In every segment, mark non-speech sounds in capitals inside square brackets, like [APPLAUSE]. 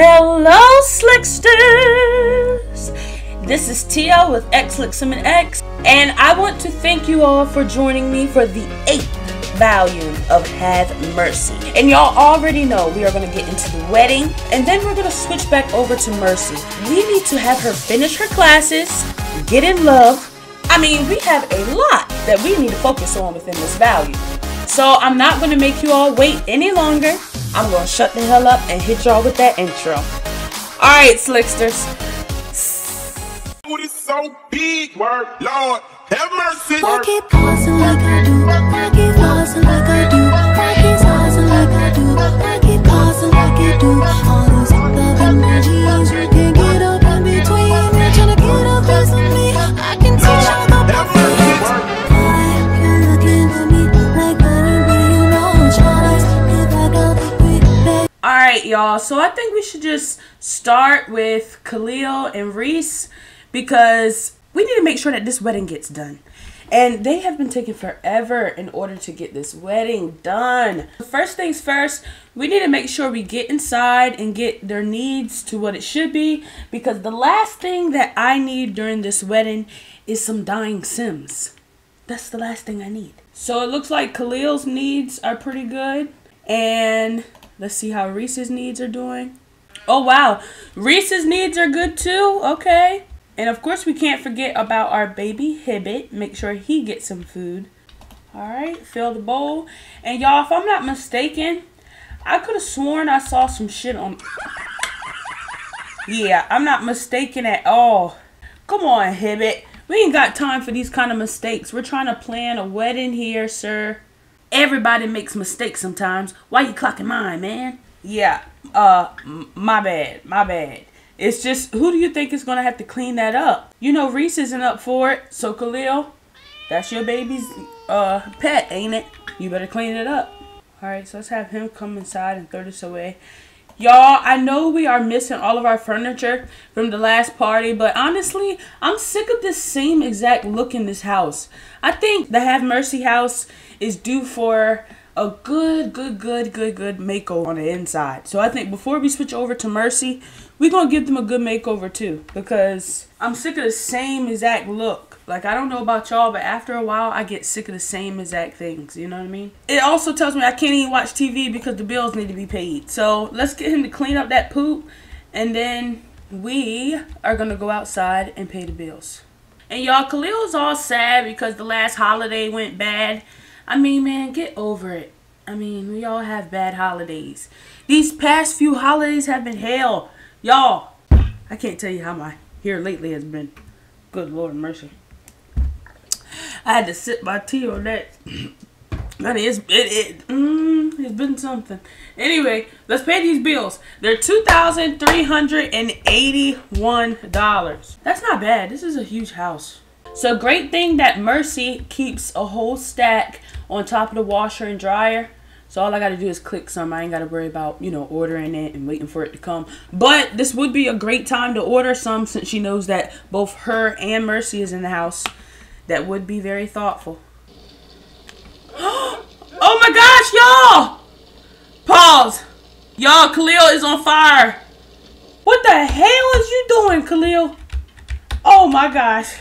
Hello, Slicksters! This is Tia with X and X, and I want to thank you all for joining me for the eighth volume of Have Mercy. And y'all already know we are going to get into the wedding, and then we're going to switch back over to Mercy. We need to have her finish her classes, get in love. I mean, we have a lot that we need to focus on within this volume. So I'm not going to make you all wait any longer. I'm going to shut the hell up and hit y'all with that intro. Alright, Slicksters. Booty so big, word, Lord, have mercy. I keep pausing like I do. I keep pausing like I do. So I think we should just start with Khalil and Reese because we need to make sure that this wedding gets done. And they have been taking forever in order to get this wedding done. First things first, we need to make sure we get inside and get their needs to what it should be because the last thing that I need during this wedding is some dying Sims. That's the last thing I need. So it looks like Khalil's needs are pretty good. And let's see how Reese's needs are doing. Oh, wow. Reese's needs are good too. Okay. And of course, we can't forget about our baby Hibbit. Make sure he gets some food. All right. Fill the bowl. And y'all, if I'm not mistaken, I could have sworn I saw some shit on. Yeah, I'm not mistaken at all. Come on, Hibbit. We ain't got time for these kind of mistakes. We're trying to plan a wedding here, sir. Everybody makes mistakes sometimes. Why you clocking mine, man? Yeah, uh, my bad, my bad. It's just, who do you think is gonna have to clean that up? You know Reese isn't up for it, so Khalil, that's your baby's, uh, pet, ain't it? You better clean it up. Alright, so let's have him come inside and throw this away. Y'all, I know we are missing all of our furniture from the last party, but honestly, I'm sick of this same exact look in this house. I think the Have Mercy house is due for a good, good, good, good, good makeover on the inside. So I think before we switch over to Mercy, we're gonna give them a good makeover too. Because I'm sick of the same exact look. Like I don't know about y'all, but after a while I get sick of the same exact things. You know what I mean? It also tells me I can't even watch TV because the bills need to be paid. So let's get him to clean up that poop and then we are gonna go outside and pay the bills. And y'all, Khalil's all sad because the last holiday went bad. I mean, man, get over it. I mean, we all have bad holidays. These past few holidays have been hell. Y'all, I can't tell you how my here lately has been. Good Lord mercy. I had to sip my tea on that. [CLEARS THROAT] That is, it, it, mm, it's been something. Anyway, let's pay these bills. They're two thousand three hundred and eighty-one dollars. That's not bad. This is a huge house. So great thing that Mercy keeps a whole stack on top of the washer and dryer. So all I gotta do is click some. I ain't gotta worry about, you know, ordering it and waiting for it to come. But this would be a great time to order some since she knows that both her and Mercy is in the house. That would be very thoughtful. [GASPS] oh my gosh, y'all! Pause. Y'all, Khalil is on fire. What the hell is you doing, Khalil? Oh my gosh.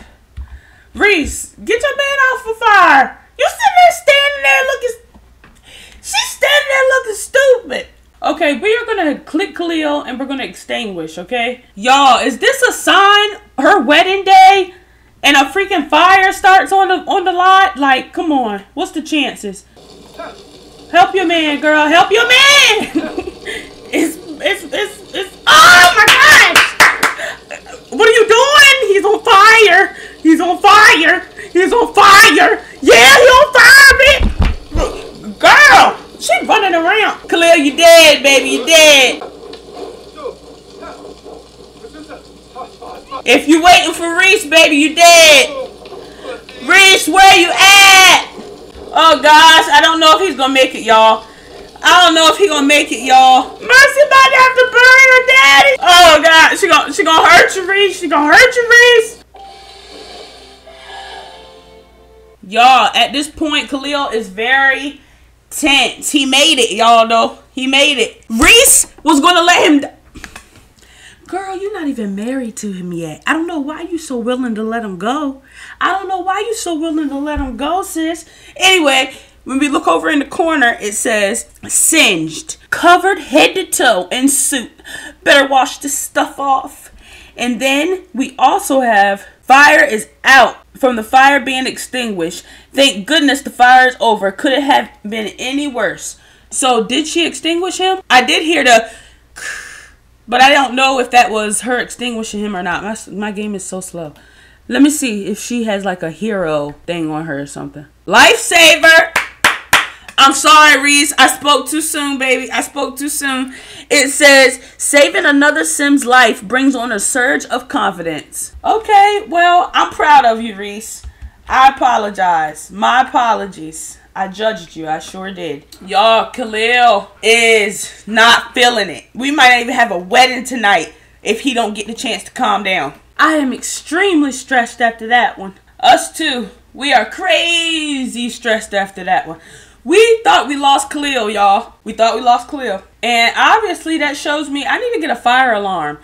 Reese, get your man off of fire. You sitting there standing there looking. She's standing there looking stupid. Okay, we are gonna click Khalil and we're gonna extinguish, okay? Y'all, is this a sign? Her wedding day? And a freaking fire starts on the on the lot? Like, come on. What's the chances? Help your man, girl. Help your man. [LAUGHS] it's, it's, it's, it's. Oh my gosh! What are you doing? He's on fire. He's on fire. He's on fire. Yeah, he on fire, bitch. Girl, she running around. Khalil, you dead, baby. You dead. If you waiting for Reese, baby, you dead. Reese, where you at? Oh gosh, I don't know if he's gonna make it, y'all. I don't know if he gonna make it, y'all. Mercy about to have to bury her daddy. Oh god, she gonna she gonna hurt you, Reese. She gonna hurt you, Reese. Y'all, at this point, Khalil is very tense. He made it, y'all. Know he made it. Reese was gonna let him. Girl, you're not even married to him yet. I don't know why you so willing to let him go. I don't know why you so willing to let him go, sis. Anyway, when we look over in the corner, it says singed, covered head to toe in soot. Better wash this stuff off. And then we also have fire is out from the fire being extinguished. Thank goodness the fire is over. Could it have been any worse? So did she extinguish him? I did hear the [SIGHS] but I don't know if that was her extinguishing him or not. My, my game is so slow. Let me see if she has like a hero thing on her or something. Lifesaver! I'm sorry, Reese. I spoke too soon, baby. I spoke too soon. It says, saving another Sim's life brings on a surge of confidence. Okay, well, I'm proud of you, Reese. I apologize. My apologies. I judged you. I sure did. Y'all, Khalil is not feeling it. We might not even have a wedding tonight if he don't get the chance to calm down. I am extremely stressed after that one. Us too. We are crazy stressed after that one. We thought we lost Khalil, y'all. We thought we lost Khalil. And obviously that shows me I need to get a fire alarm.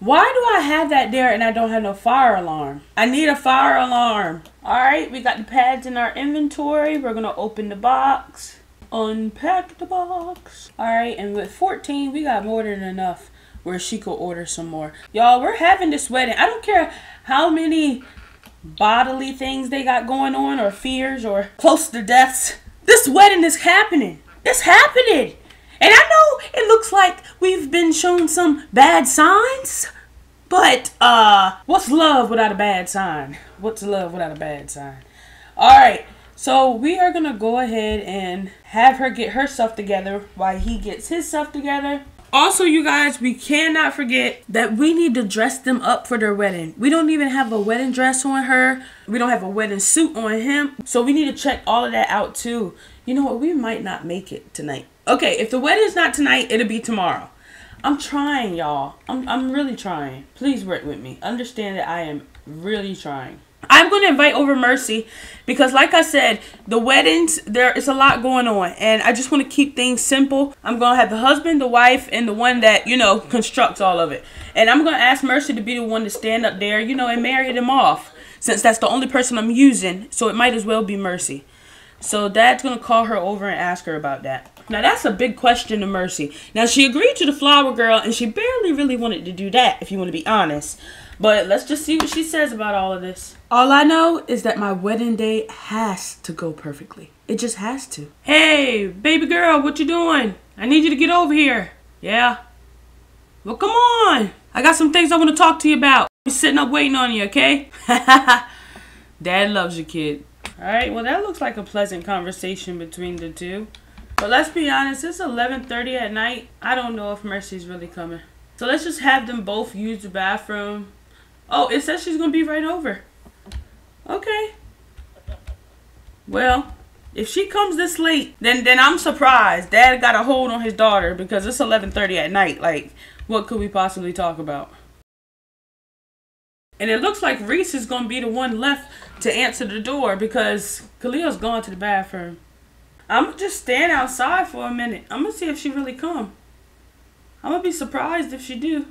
Why do I have that there and I don't have no fire alarm? I need a fire alarm. Alright, we got the pads in our inventory. We're to open the box. Unpack the box. Alright, and with 14, we got more than enough where she could order some more. Y'all, we're having this wedding. I don't care how many bodily things they got going on or fears or close to deaths. This wedding is happening. It's happening. And I know it looks like we've been shown some bad signs, but uh what's love without a bad sign? What's love without a bad sign? All right. So we are to go ahead and have her get her stuff together while he gets his stuff together. Also, you guys, we cannot forget that we need to dress them up for their wedding. We don't even have a wedding dress on her. We don't have a wedding suit on him. So we need to check all of that out too. You know what? We might not make it tonight. Okay, if the wedding's not tonight, it'll be tomorrow. I'm trying, y'all. I'm, I'm really trying. Please work with me. Understand that I am really trying. I'm going to invite over Mercy because, like I said, the weddings, there is a lot going on. And I just want to keep things simple. I'm going to have the husband, the wife, and the one that, you know, constructs all of it. And I'm going to ask Mercy to be the one to stand up there, you know, and marry them off. Since that's the only person I'm using. So it might as well be Mercy. So Dad's going to call her over and ask her about that. Now that's a big question to Mercy. Now she agreed to the flower girl and she barely really wanted to do that, if you want to be honest. But let's just see what she says about all of this. All I know is that my wedding day has to go perfectly. It just has to. Hey, baby girl, what you doing? I need you to get over here. Yeah? Well, come on. I got some things I want to talk to you about. I'm sitting up waiting on you, okay? [LAUGHS] Dad loves you, kid. All right, well, that looks like a pleasant conversation between the two. But let's be honest, it's 11.30 at night. I don't know if Mercy's really coming. So let's just have them both use the bathroom. Oh, it says she's going to be right over. Okay. Well, if she comes this late, then then I'm surprised. Dad got a hold on his daughter because it's 11:30 at night. Like, what could we possibly talk about? And it looks like Reese is gonna be the one left to answer the door because Khalil's gone to the bathroom. I'm gonna just stand outside for a minute. I'm gonna see if she really come. I'm gonna be surprised if she do.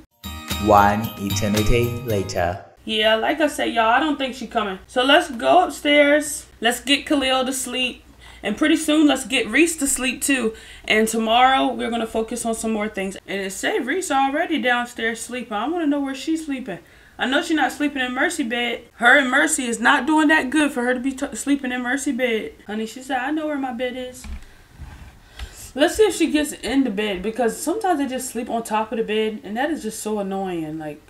One eternity later. Yeah, like I said, y'all, I don't think she coming. So let's go upstairs. Let's get Khalil to sleep. And pretty soon, let's get Reese to sleep too. And tomorrow, we're going to focus on some more things. And it said Reese already downstairs sleeping. I want to know where she's sleeping. I know she's not sleeping in Mercy bed. Her and Mercy is not doing that good for her to be sleeping in Mercy bed. Honey, she said, I know where my bed is. Let's see if she gets in the bed because sometimes they just sleep on top of the bed and that is just so annoying. Like,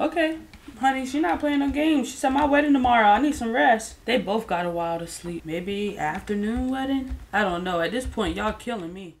okay, honey, she's not playing no games. She said, my wedding tomorrow. I need some rest. They both got a while to sleep. Maybe afternoon wedding? I don't know. At this point, y'all killing me.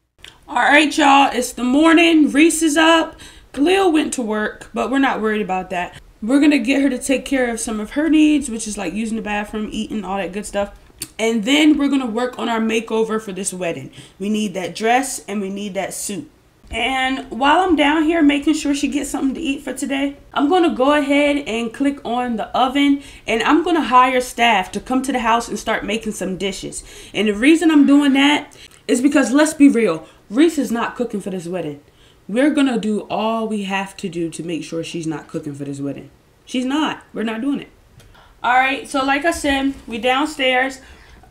All right, y'all. It's the morning. Reese is up. Khalil went to work, but we're not worried about that. We're going to get her to take care of some of her needs, which is like using the bathroom, eating, all that good stuff. And then we're going to work on our makeover for this wedding. We need that dress and we need that suit. And while I'm down here making sure she gets something to eat for today, I'm going to go ahead and click on the oven and I'm going to hire staff to come to the house and start making some dishes. And the reason I'm doing that is because let's be real, Reese is not cooking for this wedding. We're gonna do all we have to do to make sure she's not cooking for this wedding. She's not. We're not doing it. All right. So like I said, we downstairs,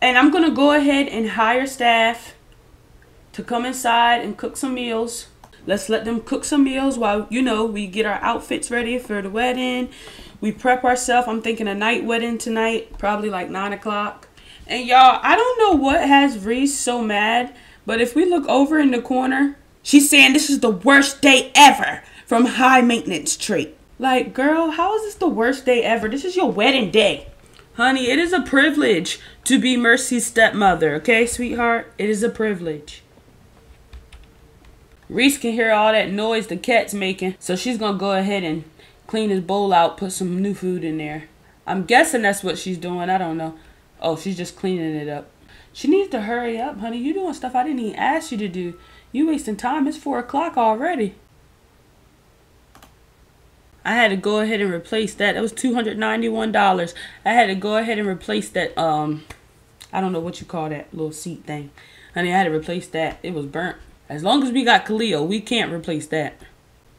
and I'm gonna go ahead and hire staff to come inside and cook some meals. Let's let them cook some meals while you know we get our outfits ready for the wedding. We prep ourselves. I'm thinking a night wedding tonight, probably like nine o'clock. And y'all, I don't know what has Reese so mad, but if we look over in the corner, she's saying this is the worst day ever from high maintenance trait. Like, girl, how is this the worst day ever? This is your wedding day. Honey, it is a privilege to be Mercy's stepmother, okay, sweetheart? It is a privilege. Reese can hear all that noise the cat's making, so she's gonna go ahead and clean his bowl out, put some new food in there. I'm guessing that's what she's doing. I don't know. Oh, she's just cleaning it up. She needs to hurry up, honey. You doing stuff I didn't even ask you to do. You wasting time. It's four o'clock already. I had to go ahead and replace that. That was two hundred ninety-one dollars. I had to go ahead and replace that. Um, I don't know what you call that little seat thing. Honey, I had to replace that. It was burnt. As long as we got Khalil, we can't replace that.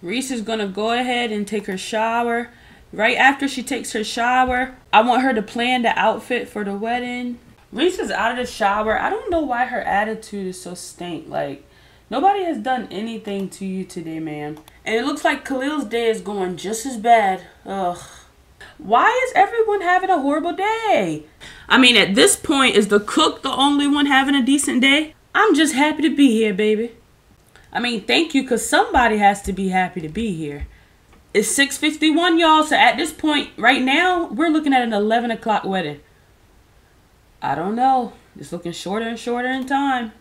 Reese is gonna go ahead and take her shower. Right after she takes her shower, I want her to plan the outfit for the wedding. Reese is out of the shower. I don't know why her attitude is so stank. Like, nobody has done anything to you today, ma'am. And it looks like Khalil's day is going just as bad. Ugh. Why is everyone having a horrible day? I mean, at this point, is the cook the only one having a decent day? I'm just happy to be here, baby. I mean, thank you, because somebody has to be happy to be here. It's 6.51, y'all, so at this point, right now, we're looking at an 11 o'clock wedding. I don't know. It's looking shorter and shorter in time.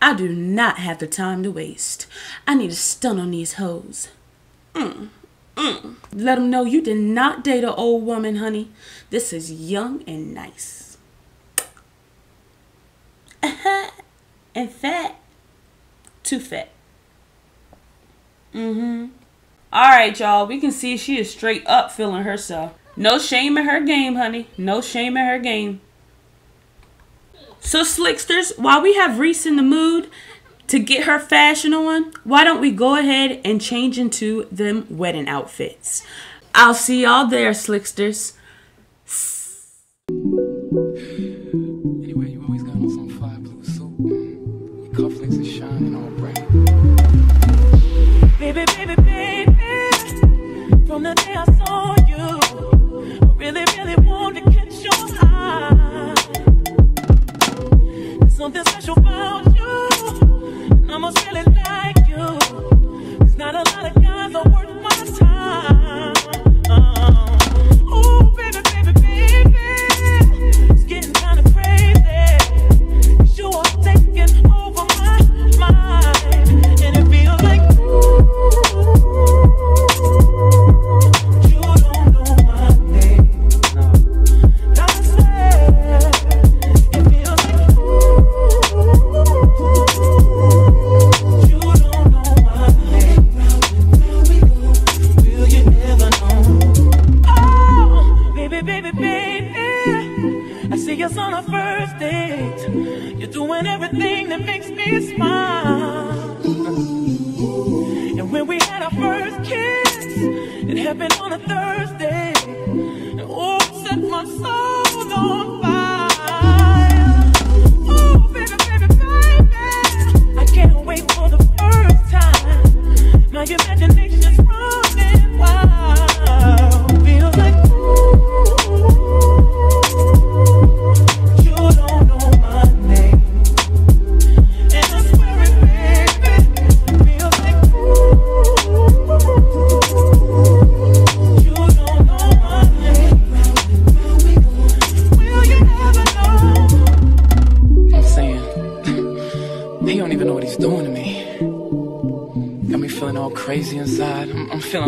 I do not have the time to waste. I need to stun on these hoes. Mm, mm. Let them know you did not date an old woman, honey. This is young and nice. and fat. Too fat. Mm-hmm. All right, y'all. We can see she is straight up feeling herself. No shame in her game, honey. No shame in her game. So, Slicksters, while we have Reese in the mood to get her fashion on, why don't we go ahead and change into them wedding outfits? I'll see y'all there, Slicksters. Anyway, you always got on some fly blue suit. Your cufflinks are shining all bright. Baby, baby, baby, from the day I something special about you, and I must really like you. There's not a lot of guys are worth my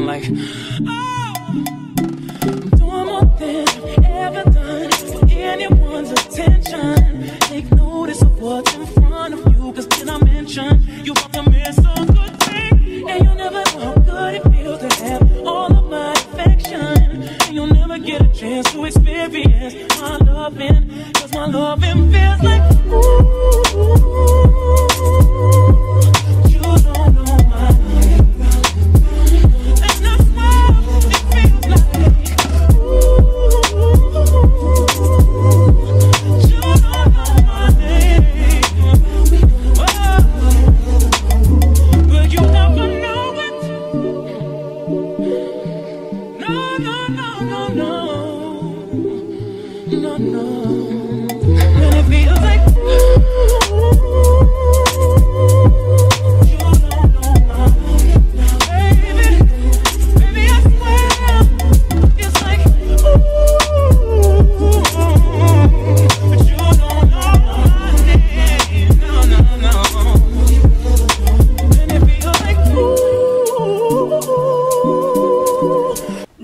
like, oh, I'm doing more than I've ever done for anyone's attention. Take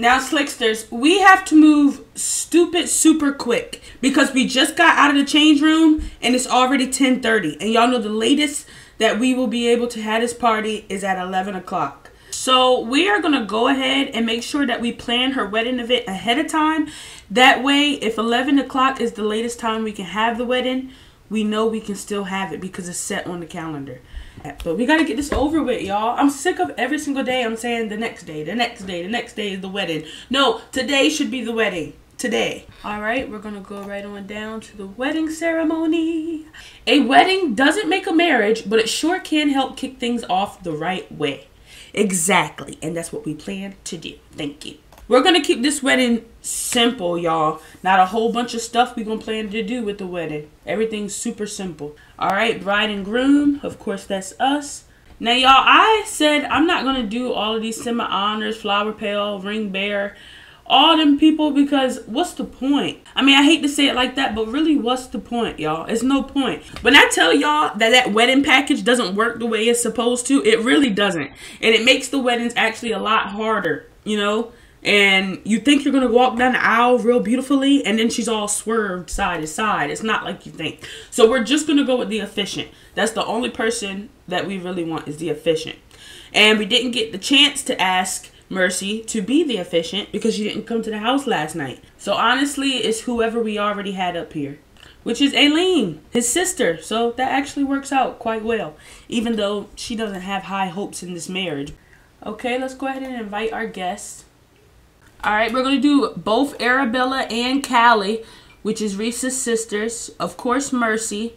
Now, Slicksters, we have to move stupid super quick because we just got out of the change room and it's already 10:30. And y'all know the latest that we will be able to have this party is at 11 o'clock. So we are gonna go ahead and make sure that we plan her wedding event ahead of time. That way, if 11 o'clock is the latest time we can have the wedding, we know we can still have it because it's set on the calendar. But we gotta get this over with, y'all. I'm sick of every single day I'm saying the next day, the next day, the next day is the wedding. No, today should be the wedding. Today. Alright, we're gonna go right on down to the wedding ceremony. A wedding doesn't make a marriage, but it sure can help kick things off the right way. Exactly. And that's what we plan to do. Thank you. We're gonna keep this wedding simple, y'all. Not a whole bunch of stuff we gonna plan to do with the wedding. Everything's super simple. All right, bride and groom. Of course, that's us. Now, y'all, I said I'm not gonna do all of these semi honors, flower pail, ring bearer, all them people because what's the point? I mean, I hate to say it like that, but really, what's the point, y'all? It's no point. When I tell y'all that that wedding package doesn't work the way it's supposed to, it really doesn't, and it makes the weddings actually a lot harder, you know and you think you're gonna walk down the aisle real beautifully, and then she's all swerved side to side. It's not like you think. So we're just gonna go with the officiant. That's the only person that we really want is the officiant. And we didn't get the chance to ask Mercy to be the officiant because she didn't come to the house last night. So honestly, it's whoever we already had up here. Which is Aileen, his sister. So that actually works out quite well. Even though she doesn't have high hopes in this marriage. Okay, let's go ahead and invite our guests. All right, we're going to do both Arabella and Callie, which is Reese's sisters. Of course, Mercy.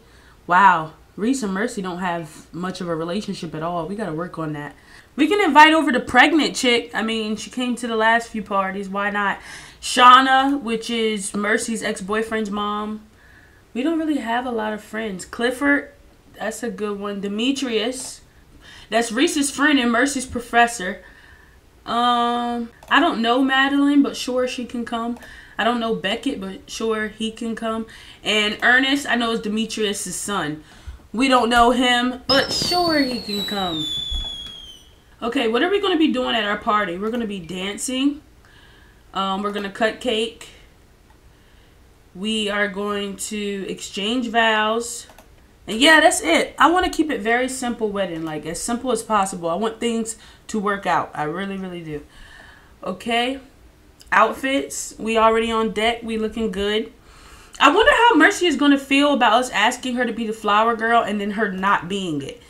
Wow, Reese and Mercy don't have much of a relationship at all. We got to work on that. We can invite over the pregnant chick. I mean, she came to the last few parties. Why not? Shauna, which is Mercy's ex-boyfriend's mom. We don't really have a lot of friends. Clifford, that's a good one. Demetrius, that's Reese's friend and Mercy's professor. Um, I don't know Madeline, but sure she can come. I don't know Beckett, but sure he can come. And Ernest, I know is Demetrius' son. We don't know him, but sure he can come. Okay, what are we going to be doing at our party? We're going to be dancing. Um, we're going to cut cake. We are going to exchange vows. And yeah, that's it. I want to keep it very simple wedding, like as simple as possible. I want things to work out. I really, really do. Okay. Outfits. We already on deck. We looking good. I wonder how Mercy is going to feel about us asking her to be the flower girl and then her not being it.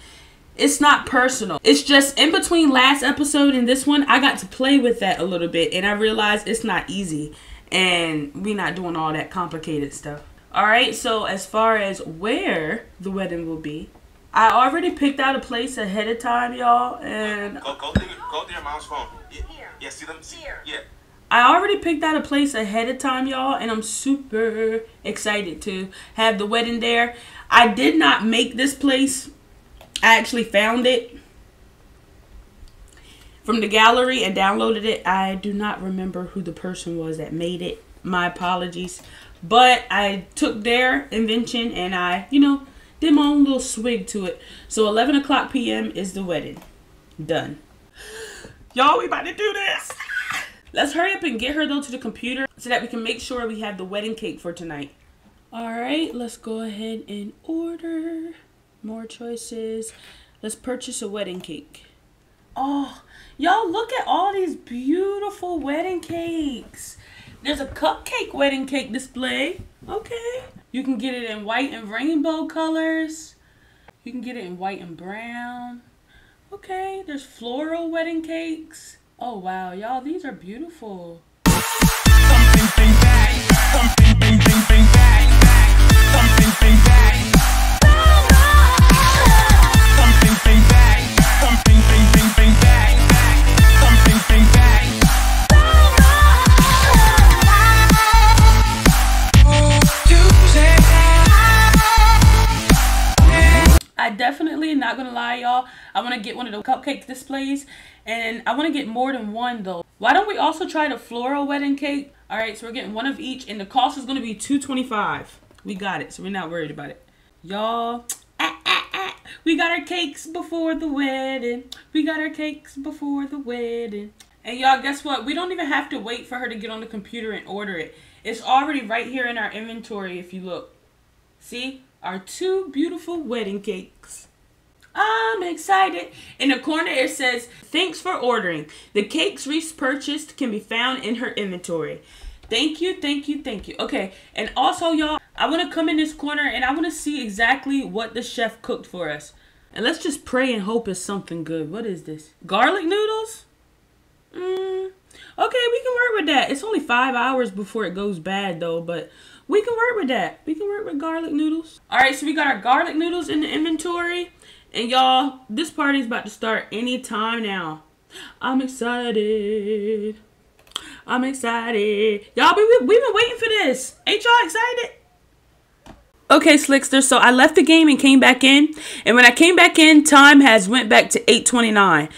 It's not personal. It's just in between last episode and this one, I got to play with that a little bit and I realized it's not easy and we not doing all that complicated stuff. All right, so as far as where the wedding will be, I already picked out a place ahead of time, y'all, and Go, go, through, go through your mom's phone. Yeah, yeah see them? See, yeah. I already picked out a place ahead of time, y'all, and I'm super excited to have the wedding there. I did not make this place. I actually found it from the gallery and downloaded it. I do not remember who the person was that made it. My apologies. But I took their invention and I, you know, did my own little swig to it. So 11 o'clock p.m. is the wedding. Done. Y'all, we about to do this. Let's hurry up and get her though to the computer so that we can make sure we have the wedding cake for tonight. All right, let's go ahead and order more choices. Let's purchase a wedding cake. Oh, y'all look at all these beautiful wedding cakes. There's a cupcake wedding cake display. Okay. You can get it in white and rainbow colors. You can get it in white and brown. Okay, there's floral wedding cakes. Oh wow, y'all, these are beautiful. Something bang, something I definitely, not gonna lie, y'all. I want to get one of the cupcake displays, and I want to get more than one though. Why don't we also try the floral wedding cake? All right, so we're getting one of each, and the cost is gonna be two twenty five. We got it, so we're not worried about it, y'all. [TSK] ah, ah, ah. We got our cakes before the wedding. We got our cakes before the wedding. And y'all, guess what? We don't even have to wait for her to get on the computer and order it. It's already right here in our inventory if you look. See? Our two beautiful wedding cakes. I'm excited. In the corner it says, thanks for ordering. The cakes Reese purchased can be found in her inventory. Thank you, thank you, thank you. Okay, and also y'all, I want to come in this corner and I want to see exactly what the chef cooked for us. And let's just pray and hope it's something good. What is this? Garlic noodles? Mm, okay, we can work with that. It's only five hours before it goes bad though, but we can work with that. We can work with garlic noodles. All right, so we got our garlic noodles in the inventory. And y'all, this party's about to start any time now. I'm excited. I'm excited. Y'all, we, we, we've been waiting for this. Ain't y'all excited? Okay, Slickster, so I left the game and came back in. And when I came back in, time has went back to 829.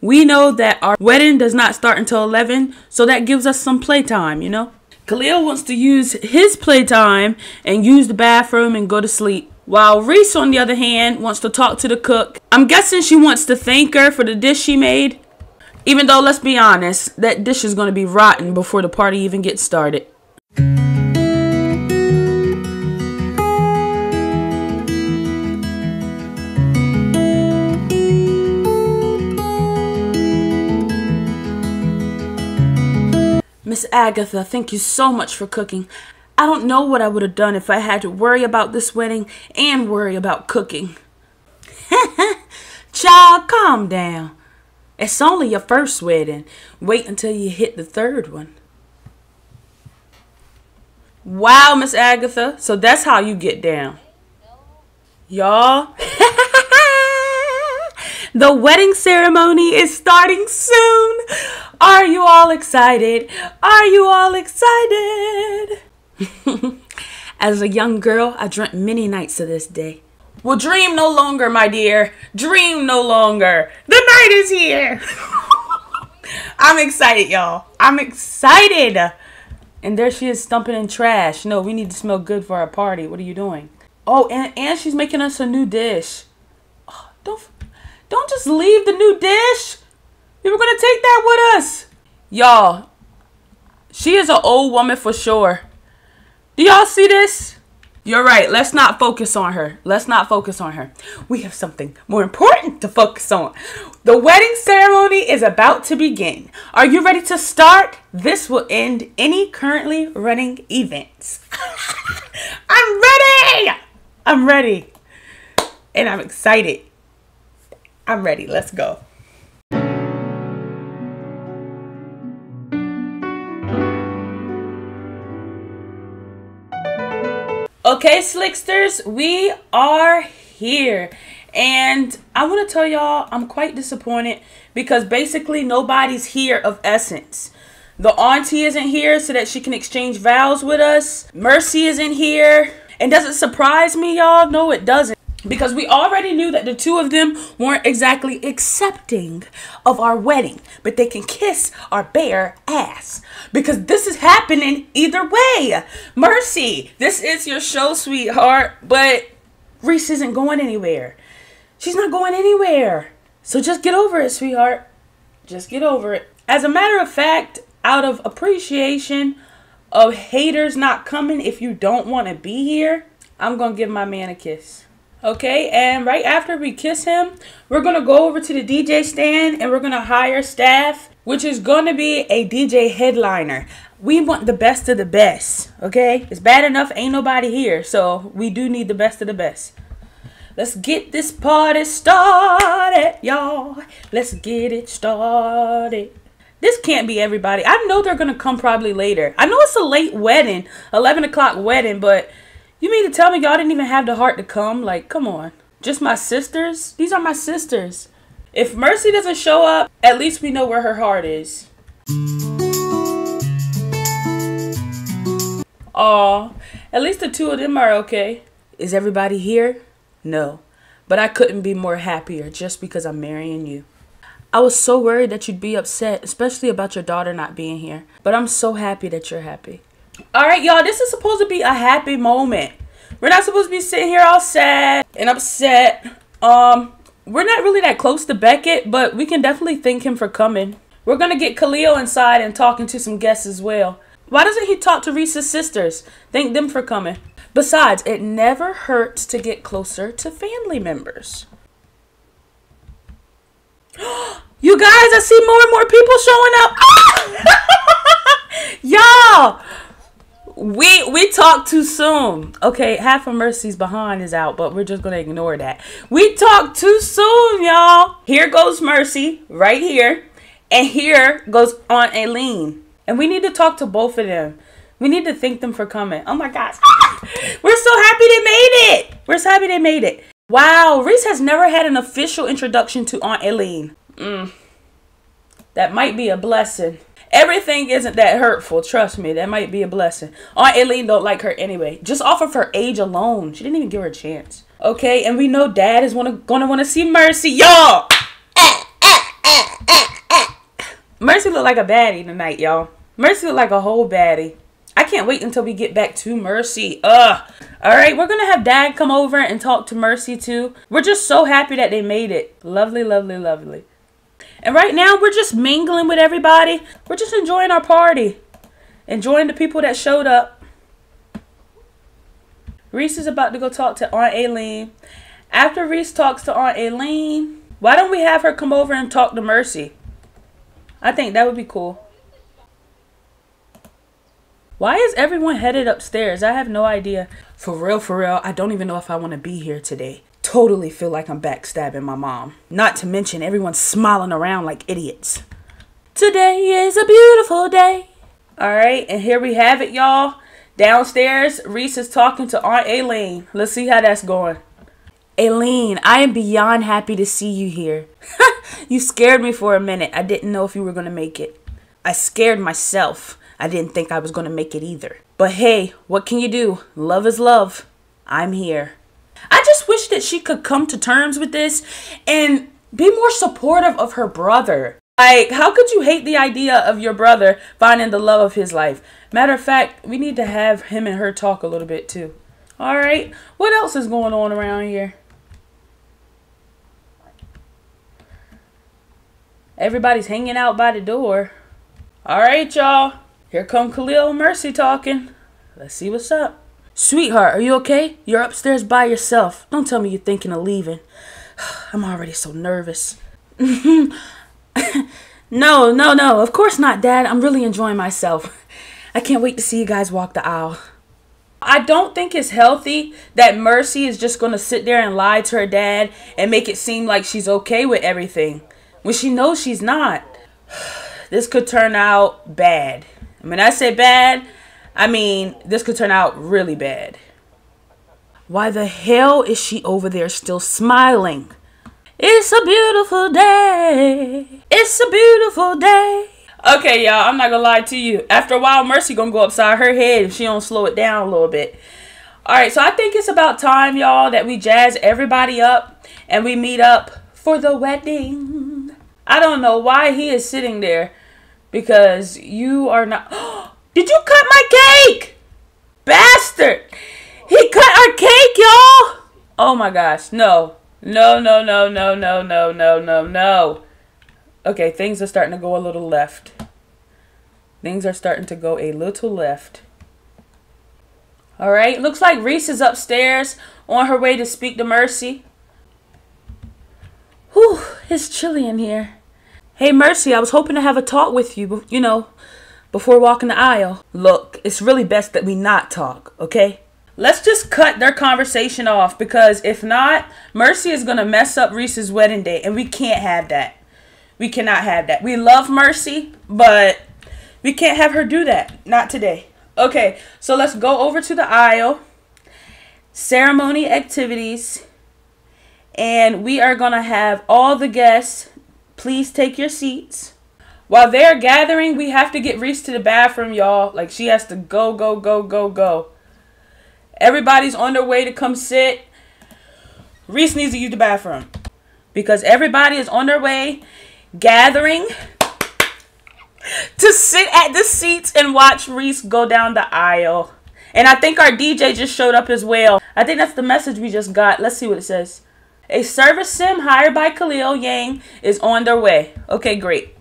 We know that our wedding does not start until 11, so that gives us some playtime, you know? Khalil wants to use his playtime and use the bathroom and go to sleep. While Reese, on the other hand, wants to talk to the cook. I'm guessing she wants to thank her for the dish she made. Even though, let's be honest, that dish is going to be rotten before the party even gets started. Miss Agatha, thank you so much for cooking. I don't know what I would have done if I had to worry about this wedding and worry about cooking. [LAUGHS] Child, calm down. It's only your first wedding. Wait until you hit the third one. Wow, Miss Agatha. So that's how you get down. Y'all. [LAUGHS] the wedding ceremony is starting soon. Are you all excited? Are you all excited? [LAUGHS] As a young girl, I dreamt many nights of this day. Well, dream no longer, my dear. Dream no longer. The night is here. [LAUGHS] I'm excited, y'all. I'm excited. And there she is stumping in trash. No, we need to smell good for our party. What are you doing? Oh, and, and she's making us a new dish. Oh, don't, don't just leave the new dish. We were going to take that with us. Y'all, she is an old woman for sure. Do y'all see this? You're right. Let's not focus on her. Let's not focus on her. We have something more important to focus on. The wedding ceremony is about to begin. Are you ready to start? This will end any currently running events. [LAUGHS] I'm ready. I'm ready. And I'm excited. I'm ready. Let's go. Okay, Slicksters, we are here. And I want to tell y'all, I'm quite disappointed because basically nobody's here of essence. The auntie isn't here so that she can exchange vows with us. Mercy isn't here. And does it surprise me, y'all? No, it doesn't. Because we already knew that the two of them weren't exactly accepting of our wedding, but they can kiss our bare ass. Because this is happening either way. Mercy, this is your show, sweetheart, but Reese isn't going anywhere. She's not going anywhere. So just get over it, sweetheart. Just get over it. As a matter of fact, out of appreciation of haters not coming if you don't want to be here, I'm going to give my man a kiss. Okay, and right after we kiss him, we're going to go over to the DJ stand and we're going to hire staff, which is going to be a DJ headliner. We want the best of the best, okay? It's bad enough ain't nobody here, so we do need the best of the best. Let's get this party started, y'all. Let's get it started. This can't be everybody. I know they're going to come probably later. I know it's a late wedding, 11 o'clock wedding, but you mean to tell me y'all didn't even have the heart to come? Like, come on. Just my sisters? These are my sisters. If Mercy doesn't show up, at least we know where her heart is. Aw, at least the two of them are okay. Is everybody here? No. but I couldn't be more happier just because I'm marrying you. I was so worried that you'd be upset, especially about your daughter not being here. But I'm so happy that you're happy. All right, y'all, this is supposed to be a happy moment. We're not supposed to be sitting here all sad and upset. Um, we're not really that close to Beckett, but we can definitely thank him for coming. We're gonna get Khalil inside and talking to some guests as well. Why doesn't he talk to Reese's sisters? Thank them for coming. Besides, it never hurts to get closer to family members. [GASPS] You guys, I see more and more people showing up. [LAUGHS] Y'all, we we talk too soon. Okay, half of Mercy's behind is out, but we're just gonna ignore that. We talk too soon, y'all. Here goes Mercy right here, and here goes Aunt Aileen, and we need to talk to both of them. We need to thank them for coming. Oh my gosh, [LAUGHS] we're so happy they made it. We're so happy they made it. Wow, Reese has never had an official introduction to Aunt Aileen. Mm. That might be a blessing. Everything isn't that hurtful. Trust me, that might be a blessing. Aunt Aileen don't like her anyway. Just off of her age alone, she didn't even give her a chance. Okay, and we know Dad is wanna, gonna want to see Mercy, y'all. Mercy look like a baddie tonight, y'all. Mercy look like a whole baddie. I can't wait until we get back to Mercy. Ugh. All right, we're gonna have Dad come over and talk to Mercy too. We're just so happy that they made it. Lovely, lovely, lovely. And right now, we're just mingling with everybody. We're just enjoying our party, enjoying the people that showed up. Reese is about to go talk to Aunt Aileen. After Reese talks to Aunt Aileen, why don't we have her come over and talk to Mercy? I think that would be cool. Why is everyone headed upstairs? I have no idea. For real, for real, I don't even know if I want to be here today. Totally feel like I'm backstabbing my mom. Not to mention everyone's smiling around like idiots. Today is a beautiful day. All right, and here we have it, y'all. Downstairs, Reese is talking to Aunt Aileen. Let's see how that's going. Aileen, I am beyond happy to see you here. [LAUGHS] you scared me for a minute. I didn't know if you were going to make it. I scared myself. I didn't think I was going to make it either. But hey, what can you do? Love is love. I'm here. I just wish that she could come to terms with this and be more supportive of her brother. Like, how could you hate the idea of your brother finding the love of his life? Matter of fact, we need to have him and her talk a little bit too. All right, what else is going on around here? Everybody's hanging out by the door. All right, y'all. Here come Khalil Mercy talking. Let's see what's up. Sweetheart, are you okay? You're upstairs by yourself. Don't tell me you're thinking of leaving. [SIGHS] I'm already so nervous. [LAUGHS] no, no, no. Of course not, Dad. I'm really enjoying myself. I can't wait to see you guys walk the aisle. I don't think it's healthy that Mercy is just going to sit there and lie to her dad and make it seem like she's okay with everything when she knows she's not. [SIGHS] This could turn out bad. When I say bad, I mean this could turn out really bad. Why the hell is she over there still smiling? It's a beautiful day. It's a beautiful day. Okay, y'all, I'm not gonna lie to you. After a while, Mercy gonna go upside her head if she don't slow it down a little bit. All right, so I think it's about time, y'all, that we jazz everybody up and we meet up for the wedding. I don't know why he is sitting there because you are not. [GASPS] Oh, Did you cut my cake? Bastard! He cut our cake, y'all! Oh my gosh, no. No, no, no, no, no, no, no, no, no. Okay, things are starting to go a little left. Things are starting to go a little left. All right, looks like Reese is upstairs on her way to speak to Mercy. Whew, it's chilly in here. Hey, Mercy, I was hoping to have a talk with you, you know, before walking the aisle. Look, it's really best that we not talk, okay? Let's just cut their conversation off because if not, Mercy is going to mess up Reese's wedding day, and we can't have that. We cannot have that. We love Mercy, but we can't have her do that. Not today. Okay, so let's go over to the aisle. Ceremony activities. And we are going to have all the guests. Please take your seats. While they're gathering, we have to get Reese to the bathroom, y'all. Like, she has to go, go, go, go, go. Everybody's on their way to come sit. Reese needs to use the bathroom because everybody is on their way, gathering to sit at the seats and watch Reese go down the aisle. And I think our DJ just showed up as well. I think that's the message we just got. Let's see what it says. A service sim hired by Khalil Yang is on their way. Okay, great.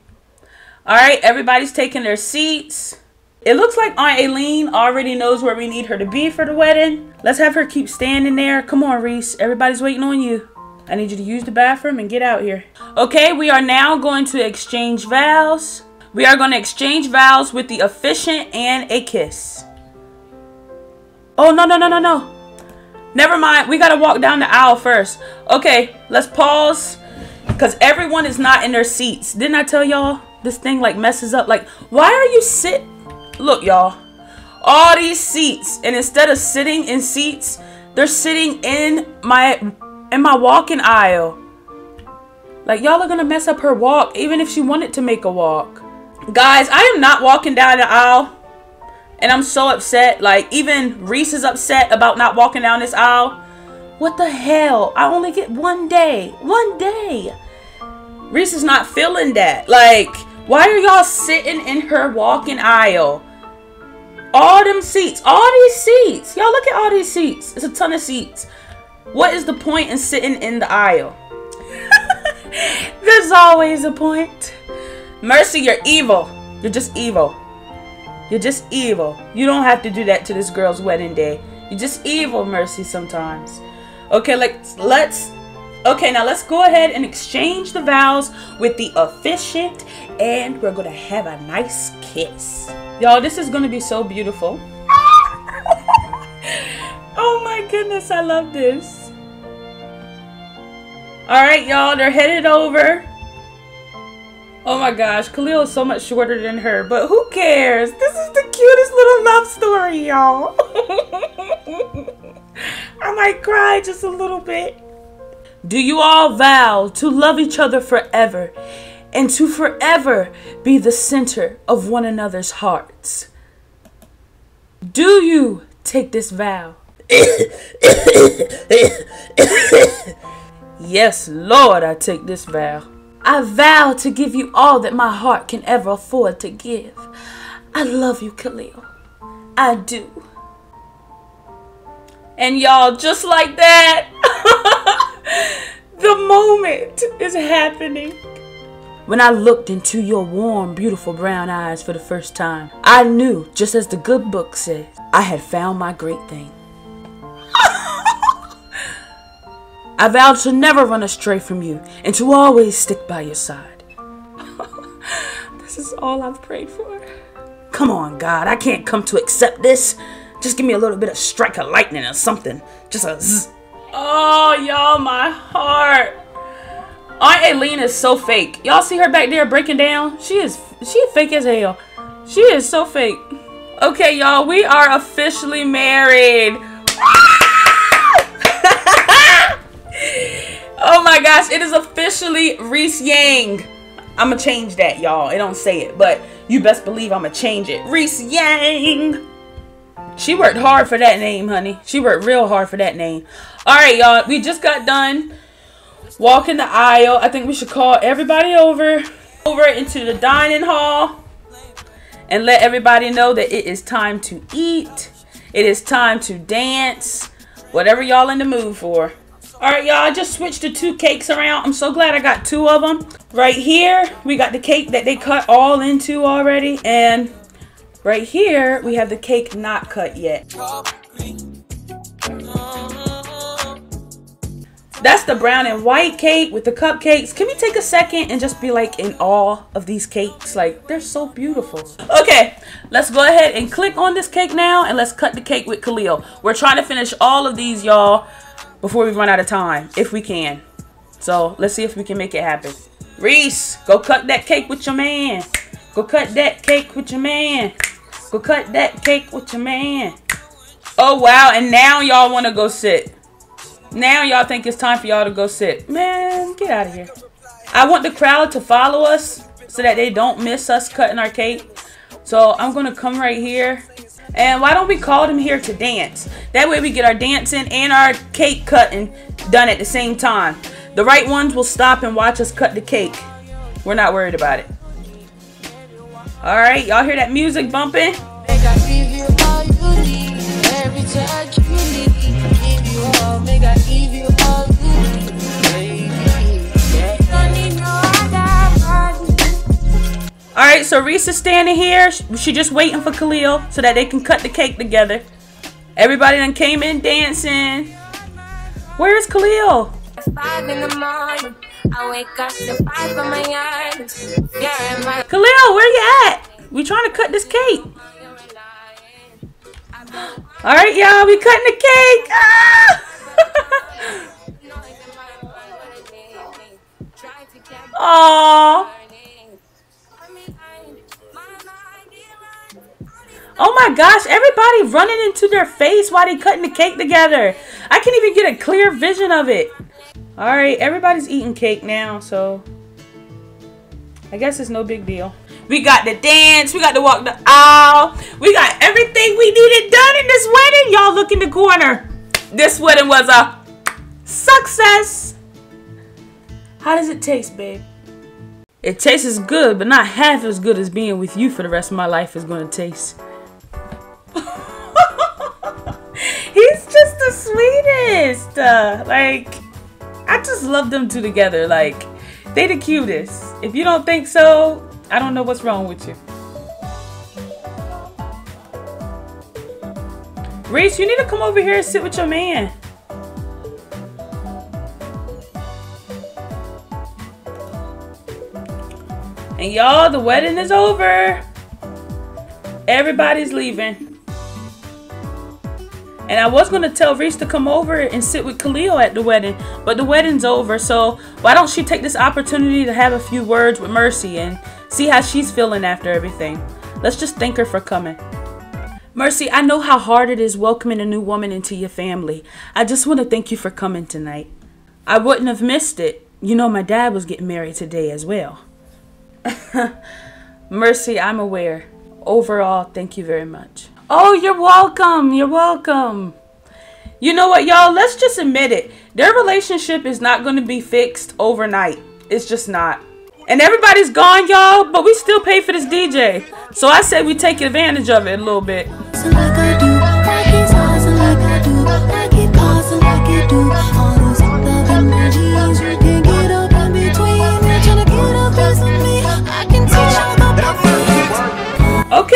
All right, everybody's taking their seats. It looks like Aunt Aileen already knows where we need her to be for the wedding. Let's have her keep standing there. Come on, Reese. Everybody's waiting on you. I need you to use the bathroom and get out here. Okay, we are now going to exchange vows. We are going to exchange vows with the officiant and a kiss. Oh, no, no, no, no, no. Never mind. We got to walk down the aisle first. Okay, let's pause. Because everyone is not in their seats. Didn't I tell y'all this thing like messes up? Like, why are you sit? Look, y'all. All these seats. And instead of sitting in seats, they're sitting in my in my walking aisle. Like, y'all are to mess up her walk. Even if she wanted to make a walk. Guys, I am not walking down the aisle and I'm so upset. Like, even Reese is upset about not walking down this aisle. What the hell? I only get one day. One day. Reese is not feeling that. Like, why are y'all sitting in her walking aisle? All them seats. All these seats. Y'all look at all these seats. It's a ton of seats. What is the point in sitting in the aisle? [LAUGHS] There's always a point. Mercy, you're evil. You're just evil. You're just evil. You don't have to do that to this girl's wedding day. You're just evil, Mercy, sometimes. Okay, let's let's Okay, now let's go ahead and exchange the vows with the officiant and we're gonna have a nice kiss. Y'all, this is gonna be so beautiful. [LAUGHS] oh my goodness, I love this. Alright, y'all, they're headed over. Oh my gosh, Khalil is so much shorter than her, but who cares? This is the cutest little love story, y'all. [LAUGHS] I might cry just a little bit. Do you all vow to love each other forever and to forever be the center of one another's hearts? Do you take this vow? [COUGHS] yes, Lord, I take this vow. I vow to give you all that my heart can ever afford to give. I love you, Khalil. I do. And y'all, just like that, [LAUGHS] the moment is happening. When I looked into your warm, beautiful brown eyes for the first time, I knew, just as the good book says, I had found my great thing. I vowed to never run astray from you and to always stick by your side. this is all I've prayed for. Come on, God, I can't come to accept this. Just give me a little bit of strike of lightning or something. Just a zzz. Oh, y'all, my heart. Aunt Aileen is so fake. Y'all see her back there breaking down? She is she fake as hell. She is so fake. Okay, y'all, we are officially married. [LAUGHS] oh my gosh, it is officially Reese Yang. I'ma change that, y'all. It don't say it, but you best believe I'ma change it. Reese Yang. She worked hard for that name, honey. She worked real hard for that name. All right, y'all. We just got done walking the aisle. I think we should call everybody over, over into the dining hall, and let everybody know that it is time to eat. It is time to dance. Whatever y'all in the mood for. All right, y'all. I just switched the two cakes around. I'm so glad I got two of them. Right here, we got the cake that they cut all into already, and Right here, we have the cake not cut yet. That's the brown and white cake with the cupcakes. Can we take a second and just be like in awe of these cakes? Like, they're so beautiful. Okay, let's go ahead and click on this cake now and let's cut the cake with Khalil. We're trying to finish all of these, y'all, before we run out of time, if we can. So, let's see if we can make it happen. Reese, go cut that cake with your man. Go cut that cake with your man. Go cut that cake with your man. Oh, wow. And now y'all want to go sit. Now y'all think it's time for y'all to go sit. Man, get out of here. I want the crowd to follow us so that they don't miss us cutting our cake. So I'm going to come right here. And why don't we call them here to dance? That way we get our dancing and our cake cutting done at the same time. The right ones will stop and watch us cut the cake. We're not worried about it. All right, y'all hear that music bumping? Right, so Reese is standing here. She she just waiting for Khalil so that they can cut the cake together. Everybody then came in dancing. Where's Khalil? Five in the morning. I wake up to five on my. Yeah, my Khalil, where you at? We trying to cut this cake. [GASPS] All right, y'all, we cutting the cake. Ah! [LAUGHS] [LAUGHS] Aw. Oh my gosh, everybody running into their face while they cutting the cake together. I can't even get a clear vision of it. All right, everybody's eating cake now, so I guess it's no big deal. We got the dance, we got to walk the aisle, we got everything we needed done in this wedding. Y'all look in the corner. This wedding was a success. How does it taste, babe? It tastes good, but not half as good as being with you for the rest of my life is going to taste. The sweetest. Uh, like, I just love them two together. Like, they the cutest. If you don't think so, I don't know what's wrong with you. Reese, you need to come over here and sit with your man. And y'all, the wedding is over. Everybody's leaving. And I was gonna tell Reese to come over and sit with Khalil at the wedding, but the wedding's over, so why don't she take this opportunity to have a few words with Mercy and see how she's feeling after everything? Let's just thank her for coming. Mercy, I know how hard it is welcoming a new woman into your family. I just want to thank you for coming tonight. I wouldn't have missed it. You know, my dad was getting married today as well. [LAUGHS] Mercy, I'm aware. Overall, thank you very much. Oh, you're welcome. You're welcome. You know what, y'all? Let's just admit it. Their relationship is not going to be fixed overnight. It's just not. And everybody's gone, y'all, but we still pay for this DJ. So I say we take advantage of it a little bit.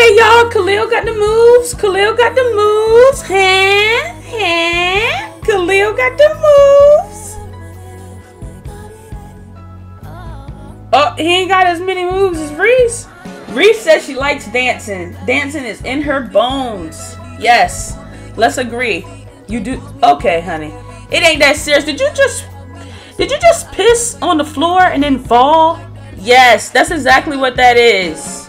Okay, y'all. Khalil got the moves. Khalil got the moves. Hand, hand. Khalil got the moves. Oh, he ain't got as many moves as Reese. Reese says she likes dancing. Dancing is in her bones. Yes, let's agree. You do okay, honey. It ain't that serious. Did you just did you just piss on the floor and then fall? Yes, that's exactly what that is.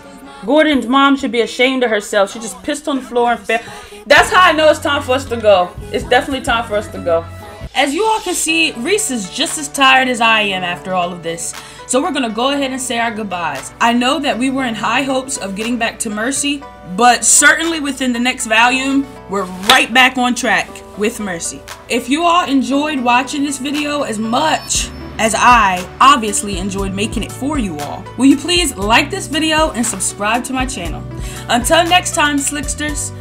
Gordon's mom should be ashamed of herself. She just pissed on the floor and fell. That's how I know it's time for us to go. It's definitely time for us to go. As you all can see, Reese is just as tired as I am after all of this. So we're gonna go ahead and say our goodbyes. I know that we were in high hopes of getting back to Mercy, but certainly within the next volume, we're right back on track with Mercy. If you all enjoyed watching this video as much as I obviously enjoyed making it for you all, will you please like this video and subscribe to my channel? Until next time, Slicksters,